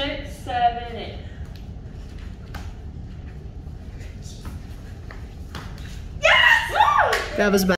six, seven, eight. Yes! That was bad.